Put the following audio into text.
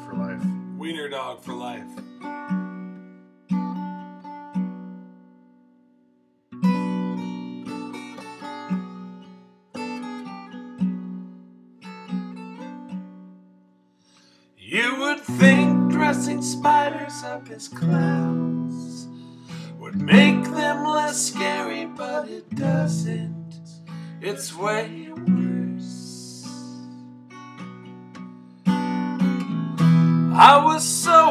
for life. Wiener dog for life. You would think dressing spiders up as clowns would make them less scary, but it doesn't. It's way worse. I was so